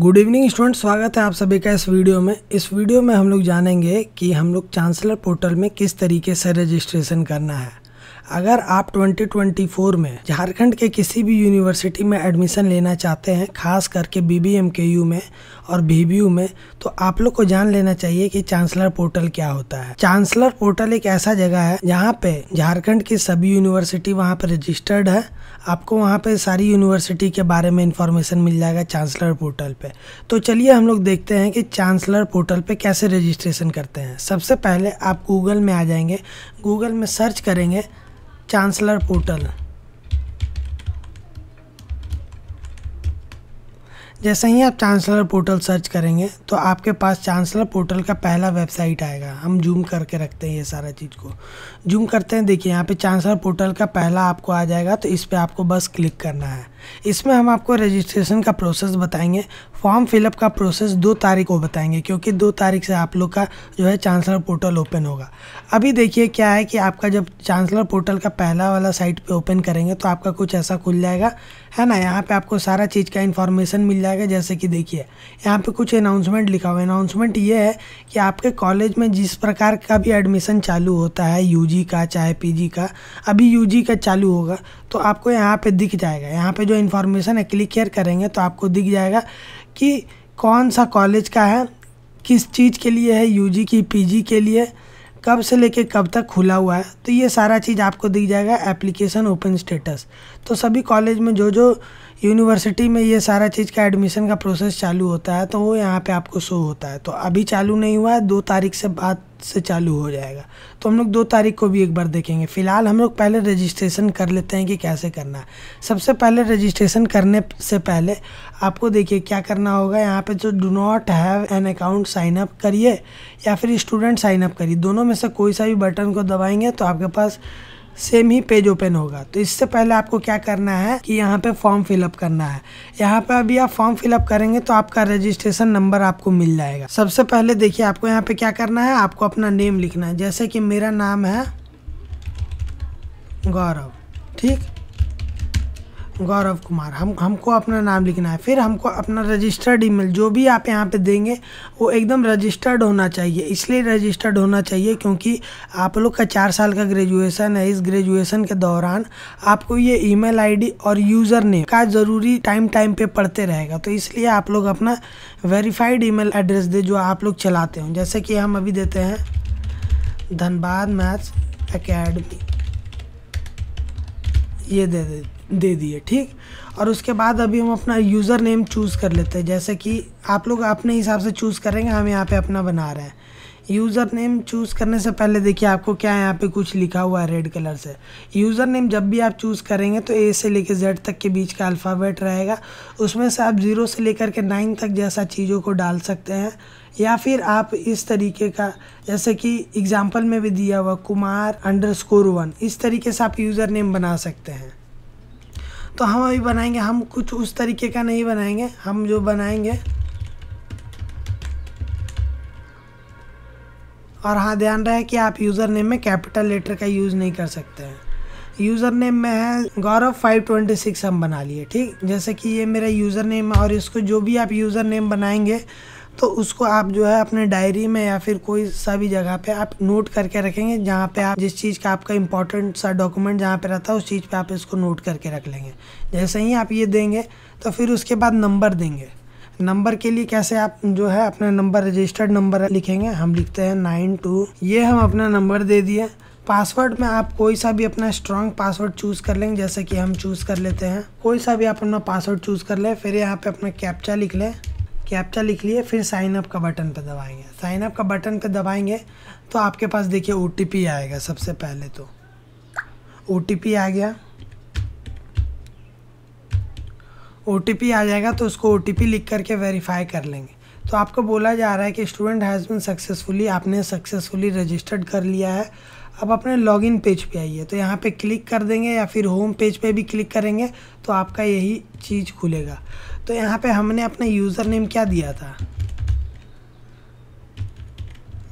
Good evening student स्वागत है आप सभी का इस वीडियो में। इस वीडियो में हम लोग जानेंगे कि हम लोग चांसलर पोर्टल में किस तरीके से रजिस्ट्रेशन करना है। अगर आप 2024 में झारखंड के किसी भी यूनिवर्सिटी में एडमिशन लेना चाहते हैं, खास करके B B M K U में और बी बी यू में तो आप लोग को जान लेना चाहिए कि चांसलर पोर्टल क्या होता है। चांसलर पोर्टल एक ऐसा जगह है जहाँ पे झारखंड की सभी यूनिवर्सिटी वहाँ पर रजिस्टर्ड है। आपको वहाँ पे सारी यूनिवर्सिटी के बारे में इंफॉर्मेशन मिल जाएगा चांसलर पोर्टल पे। तो चलिए हम लोग देखते हैं कि चांसलर पोर्टल पे कैसे रजिस्ट्रेशन करते हैं। सबसे पहले आप गूगल में आ जाएँगे। गूगल में सर्च करेंगे चांसलर पोर्टल जैसे ही आप चांसलर पोर्टल सर्च करेंगे तो आपके पास चांसलर पोर्टल का पहला वेबसाइट आएगा। हम जूम करके रखते हैं ये सारा चीज़ को। जूम करते हैं, देखिए यहाँ पे चांसलर पोर्टल का पहला आपको आ जाएगा तो इस पर आपको बस क्लिक करना है। इसमें हम आपको रजिस्ट्रेशन का प्रोसेस बताएँगे। फॉर्म फिलअप का प्रोसेस दो तारीख को बताएँगे, क्योंकि दो तारीख से आप लोग का जो है चांसलर पोर्टल ओपन होगा। अभी देखिए क्या है कि आपका जब चांसलर पोर्टल का पहला वाला साइट पे ओपन करेंगे तो आपका कुछ ऐसा खुल जाएगा। है ना, यहाँ पे आपको सारा चीज़ का इन्फॉर्मेशन मिल जाएगा, जैसे कि देखिए, यहाँ पे कुछ अनाउंसमेंट लिखा हुआ है। अनाउंसमेंट ये है कि आपके कॉलेज में जिस प्रकार का भी एडमिशन चालू होता है यूजी का, चाहे पीजी का, अभी यूजी का चालू होगा तो आपको यहाँ पे दिख जाएगा। यहाँ पे जो इन्फॉर्मेशन है क्लिक केयर करेंगे तो आपको दिख जाएगा कि कौन सा कॉलेज का है, किस चीज़ के लिए है यूजी की पीजी के लिए, कब से लेके कब तक खुला हुआ है तो ये सारा चीज़ आपको दिख जाएगा एप्लीकेशन ओपन स्टेटस तो सभी कॉलेज में जो जो यूनिवर्सिटी में ये सारा चीज़ का एडमिशन का प्रोसेस चालू होता है तो वो यहाँ पे आपको शो होता है. तो अभी चालू नहीं हुआ है, दो तारीख से बाद से चालू हो जाएगा। तो हम लोग दो तारीख को भी एक बार देखेंगे। फ़िलहाल हम लोग पहले रजिस्ट्रेशन कर लेते हैं कि कैसे करना है। सबसे पहले रजिस्ट्रेशन करने से पहले आपको देखिए क्या करना होगा। यहाँ पे जो do not have an account sign up करिए या फिर स्टूडेंट साइन अप करिए। दोनों में से कोई सा भी बटन को दबाएँगे तो आपके पास सेम ही पेज ओपन होगा। तो इससे पहले आपको क्या करना है कि यहाँ पे फॉर्म फिलअप करना है। यहाँ पे अभी आप फॉर्म फिलअप करेंगे तो आपका रजिस्ट्रेशन नंबर आपको मिल जाएगा। सबसे पहले देखिए आपको यहाँ पे क्या करना है, आपको अपना नेम लिखना है। जैसे कि मेरा नाम है गौरव, ठीक? गौरव कुमार, हम, हमको अपना नाम लिखना है, फिर हमको अपना रजिस्टर्ड ईमेल जो भी आप यहाँ पे देंगे, वो एकदम रजिस्टर्ड होना चाहिए। इसलिए रजिस्टर्ड होना चाहिए क्योंकि आप लोग का चार साल का ग्रेजुएशन है। इस ग्रेजुएशन के दौरान आपको ये ईमेल आईडी और यूज़र नेम का ज़रूरी टाइम टाइम पे पढ़ते रहेगा। तो इसलिए आप लोग अपना वेरीफाइड ईमेल एड्रेस दे, जो आप लोग चलाते हो। जैसे कि हम अभी देते हैं, धनबाद मैथ्स अकेडमी ये दे दे। दे दिए, ठीक? और उसके बाद अभी हम अपना यूज़र नेम चूज़ कर लेते हैं। जैसे कि आप लोग अपने हिसाब से चूज़ करेंगे, हम यहाँ पे अपना बना रहे हैं। यूज़र नेम चूज़ करने से पहले देखिए, आपको क्या यहाँ पे कुछ लिखा हुआ है रेड कलर से। यूज़र नेम जब भी आप चूज़ करेंगे तो ए से लेकर जेड तक के बीच का अल्फ़ाबेट रहेगा। उसमें से आप ज़ीरो से लेकर के नाइन तक जैसा चीज़ों को डाल सकते हैं। या फिर आप इस तरीके का, जैसे कि एग्ज़ाम्पल में भी दिया हुआ, कुमार अंडर स्कोर वन इस तरीके से आप यूज़र नेम बना सकते हैं। तो हम अभी बनाएँगे, हम कुछ उस तरीके का नहीं बनाएँगे, हम जो बनाएँगे। और हाँ ध्यान रहे कि आप यूज़र नेम में कैपिटल लेटर का यूज़ नहीं कर सकते हैं। यूज़र नेम में है गौरव फाइव ट्वेंटी सिक्स हम बना लिए, ठीक? जैसे कि ये मेरा यूज़र नेम और इसको जो भी आप यूज़र नेम बनाएँगे तो उसको आप जो है अपने डायरी में या फिर कोई सा भी जगह पे आप नोट करके रखेंगे, जहाँ पे आप जिस चीज़ का आपका इंपॉर्टेंट सा डॉक्यूमेंट जहाँ पे रहता है, उस चीज़ पे आप इसको नोट करके रख लेंगे। जैसे ही आप ये देंगे तो फिर उसके बाद नंबर देंगे। नंबर के लिए कैसे आप जो है अपना नंबर रजिस्टर्ड नंबर लिखेंगे, हम लिखते हैं नाइन टू ये हम अपना नंबर दे दिए। पासवर्ड में आप कोई सा भी अपना स्ट्रॉन्ग पासवर्ड चूज़ कर लेंगे, जैसे कि हम चूज़ कर लेते हैं। कोई सा भी आप अपना पासवर्ड चूज़ कर लें, फिर यहाँ पे अपना कैप्चा लिख लें। कैप्चा लिख लिए, फिर साइन अप का बटन पे दबाएँगे। साइन अप का बटन पे दबाएँगे तो आपके पास देखिए ओटीपी आएगा सबसे पहले तो। ओटीपी आ गया। ओटीपी आ जाएगा तो उसको ओ लिख करके वेरीफाई कर लेंगे। तो आपको बोला जा रहा है कि स्टूडेंट हैज़ बिन सक्सेसफुली आपने सक्सेसफुली रजिस्टर्ड कर लिया है। अब अपने लॉगिन पेज पे आइए तो यहाँ पे क्लिक कर देंगे या फिर होम पेज पे भी क्लिक करेंगे तो आपका यही चीज़ खुलेगा। तो यहाँ पे हमने अपने यूज़र नेम क्या दिया था?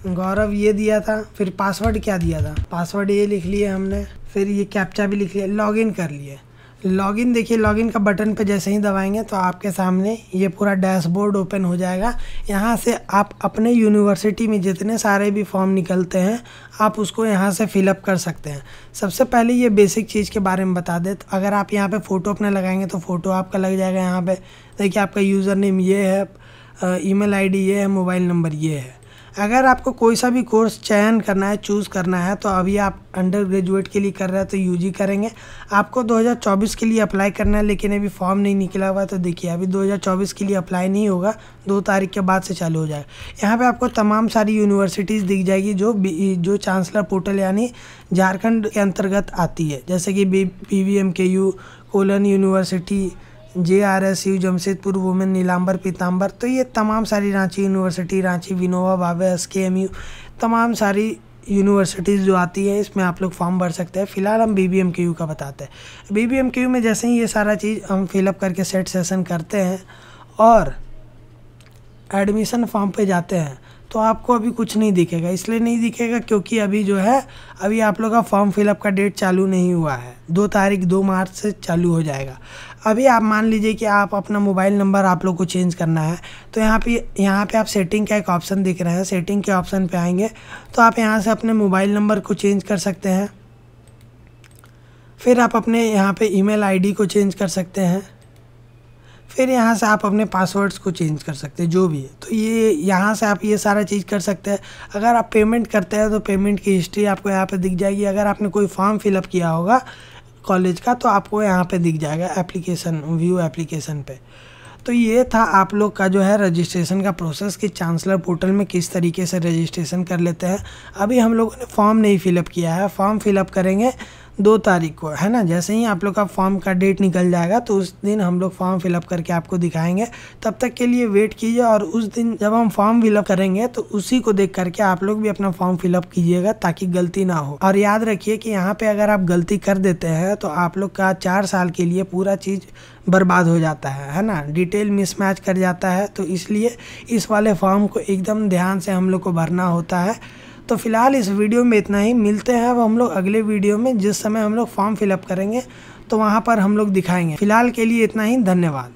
गौरव ये दिया था, फिर पासवर्ड क्या दिया था? पासवर्ड ये लिख लिए हमने, फिर ये कैप्चा भी लिख लिया लॉगिन कर लिए। लॉगिन देखिए, लॉगिन का बटन पे जैसे ही दबाएँगे तो आपके सामने ये पूरा डैशबोर्ड ओपन हो जाएगा। यहाँ से आप अपने यूनिवर्सिटी में जितने सारे भी फॉर्म निकलते हैं, आप उसको यहाँ से फिलअप कर सकते हैं। सबसे पहले ये बेसिक चीज़ के बारे में बता दे तो अगर आप यहाँ पे फ़ोटो अपने लगाएँगे तो फ़ोटो आपका लग जाएगा यहाँ पर देखिए, आपका यूज़र नेम ये है ईमेल आईडी ये है, मोबाइल नंबर ये है। अगर आपको कोई सा भी कोर्स चयन करना है, चूज़ करना है तो अभी आप अंडर ग्रेजुएट के लिए कर रहे हैं तो यूजी करेंगे। आपको 2024 के लिए अप्लाई करना है, लेकिन अभी फॉर्म नहीं निकला हुआ है तो देखिए, अभी 2024 के लिए अप्लाई नहीं होगा, दो तारीख के बाद से चालू हो जाएगा। यहाँ पे आपको तमाम सारी यूनिवर्सिटीज़ दिख जाएगी, जो जो चांसलर पोर्टल यानी झारखंड के अंतर्गत आती है। जैसे कि B P V M K U colon university J R S U Jamshedpur women Nilamber Pitamber तो ये तमाम सारी रांची यूनिवर्सिटी रांची विनोवा भावे एस के एम यू तमाम सारी यूनिवर्सिटीज़ जो आती है, इसमें आप लोग फॉर्म भर सकते हैं। फ़िलहाल हम B B M K U का बताते हैं। B B M K U में जैसे ही ये सारा चीज़ हम फिलअप करके सेट सेशन करते हैं और एडमिशन फॉर्म पे जाते हैं तो आपको अभी कुछ नहीं दिखेगा, इसलिए नहीं दिखेगा क्योंकि अभी जो है, अभी आप लोग का फॉर्म फिलअप का डेट चालू नहीं हुआ है। दो तारीख, दो मार्च से चालू हो जाएगा। अभी आप मान लीजिए कि आप अपना मोबाइल नंबर आप लोग को चेंज करना है तो यहाँ पे यहाँ पे आप सेटिंग का एक ऑप्शन दिख रहा है। सेटिंग के ऑप्शन पे आएँगे तो आप यहाँ से अपने मोबाइल नंबर को चेंज कर सकते हैं। फिर आप अपने यहाँ पे ईमेल आईडी को चेंज कर सकते हैं। फिर यहाँ से आप अपने पासवर्ड्स को चेंज कर सकते हैं, जो भी है। तो ये, यहाँ से आप ये सारा चीज़ कर सकते हैं। अगर आप पेमेंट करते हैं तो पेमेंट की हिस्ट्री आपको यहाँ पे दिख जाएगी। अगर आपने कोई फॉर्म फिलअप किया होगा कॉलेज का तो आपको यहाँ पे दिख जाएगा एप्लीकेशन व्यू एप्लीकेशन पे। तो ये था आप लोग का जो है रजिस्ट्रेशन का प्रोसेस कि चांसलर पोर्टल में किस तरीके से रजिस्ट्रेशन कर लेते हैं। अभी हम लोगों ने फॉर्म नहीं फिलअप किया है। फॉर्म फिलअप करेंगे दो तारीख को, है ना? जैसे ही आप लोग का फॉर्म का डेट निकल जाएगा तो उस दिन हम लोग फॉर्म फिलअप करके आपको दिखाएँगे। तब तक के लिए वेट कीजिए और उस दिन जब हम फॉर्म फिलअप करेंगे तो उसी को देख करके आप लोग भी अपना फॉर्म फिलअप कीजिएगा ताकि गलती ना हो। और याद रखिए कि यहाँ पे अगर आप गलती कर देते हैं तो आप लोग का चार साल के लिए पूरा चीज़ बर्बाद हो जाता है है ना? डिटेल मिसमैच कर जाता है तो इसलिए इस वाले फॉर्म को एकदम ध्यान से हम लोग को भरना होता है। तो फ़िलहाल इस वीडियो में इतना ही। मिलते हैं अब हम लोग अगले वीडियो में, जिस समय हम लोग फॉर्म फिलअप करेंगे तो वहाँ पर हम लोग दिखाएँगे। फ़िलहाल के लिए इतना ही। धन्यवाद।